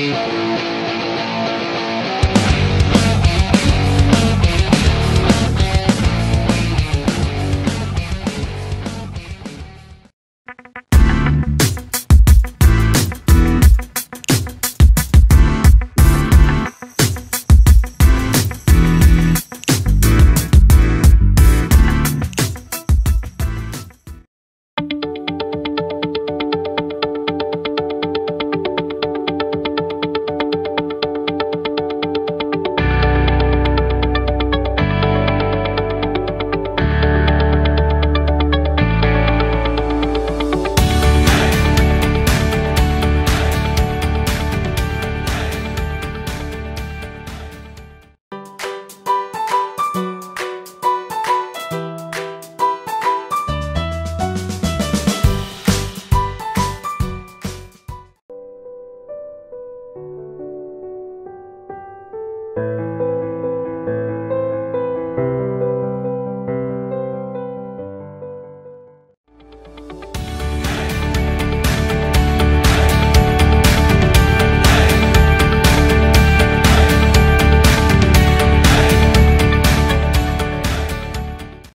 Música